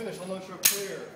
finish. I'm not sure clear.